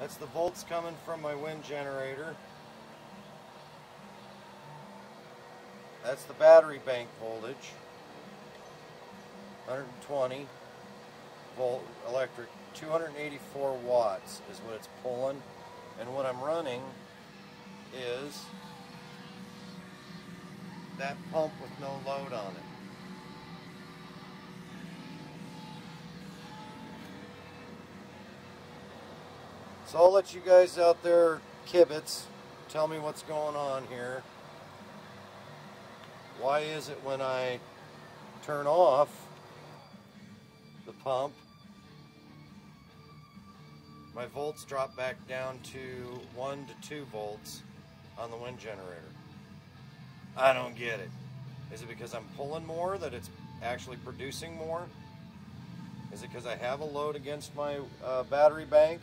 That's the volts coming from my wind generator. That's the battery bank voltage. 120 volt electric. 284 watts is what it's pulling. And what I'm running is that pump with no load on it. So I'll let you guys out there kibitz tell me what's going on here. Why is it when I turn off the pump, my volts drop back down to 1 to 2 volts on the wind generator? I don't get it. Is it because I'm pulling more that it's actually producing more? Is it because I have a load against my uh, battery bank?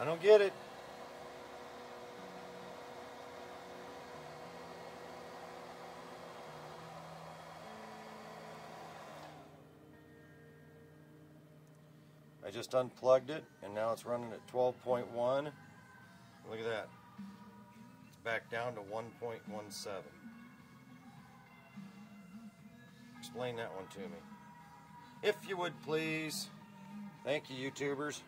I don't get it. I just unplugged it and now it's running at 12.1. Look at that. It's back down to 1.17. Explain that one to me. If you would please. Thank you, YouTubers.